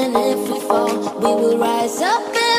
Even if we fall, we will rise up.